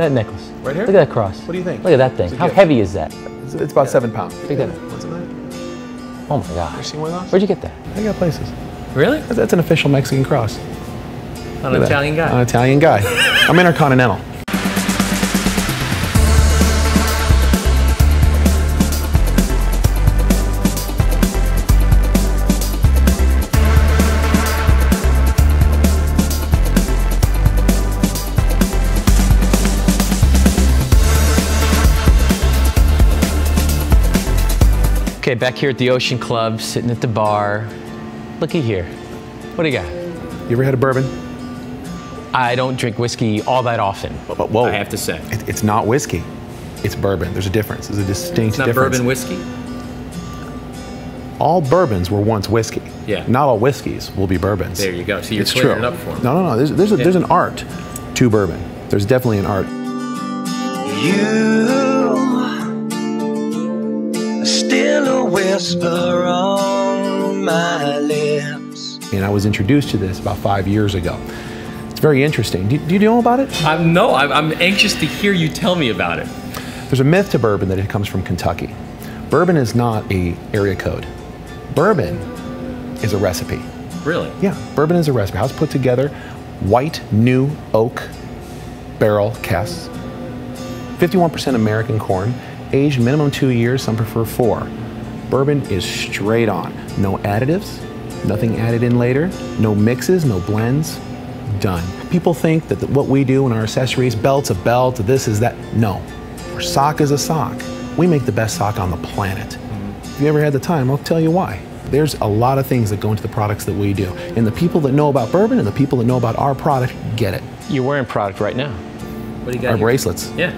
That necklace. Right here? Look at that cross. What do you think? Look at that thing. How gift. heavy is that? It's, it's about seven pounds. Take that. What's in that? Oh my You gosh. seen one of those? Where'd you get that? I got places. Really? That's, that's an official Mexican cross. An at that. Italian guy. An Italian guy. I'm intercontinental. Okay, back here at the Ocean Club, sitting at the bar. Looky here. What do you got? You ever had a bourbon? I don't drink whiskey all that often. But whoa. I have to say. It, it's not whiskey. It's bourbon. There's a difference. There's a distinct It's not difference. bourbon whiskey? all bourbons were once whiskey. Yeah. Not all whiskeys will be bourbons. There you go. So you're it's clearing true. it up for 'em. No, no, no. There's, there's, a, Yeah. there's an art to bourbon. There's definitely an art. You are still a whisper on my lips. And I was introduced to this about five years ago. It's very interesting. Do, do you know about it? I'm, no, I'm, I'm anxious to hear you tell me about it. There's a myth to bourbon that it comes from Kentucky. Bourbon is not a area code. Bourbon is a recipe. Really? Yeah, bourbon is a recipe. How it's put together, white, new oak barrel casks, 51% American corn, aged minimum two years, some prefer four. Bourbon is straight on. No additives, nothing added in later, no mixes, no blends, done. People think that what we do in our accessories, belt's a belt, this is that. No, our sock is a sock. We make the best sock on the planet. If you ever had the time, I'll tell you why. There's a lot of things that go into the products that we do. And the people that know about bourbon and the people that know about our product get it. You're wearing product right now. What do you got Our here? bracelets. Yeah.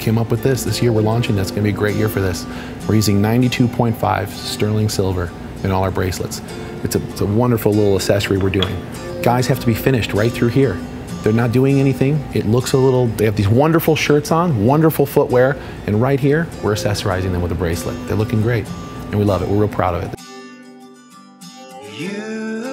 Came up with this. This year we're launching. That's going to be a great year for this. We're using 92.5 sterling silver in all our bracelets. It's a, it's a wonderful little accessory we're doing. Guys have to be finished right through here. They're not doing anything. It looks a little, they have these wonderful shirts on, wonderful footwear, and right here, we're accessorizing them with a bracelet. They're looking great, and we love it. We're real proud of it. You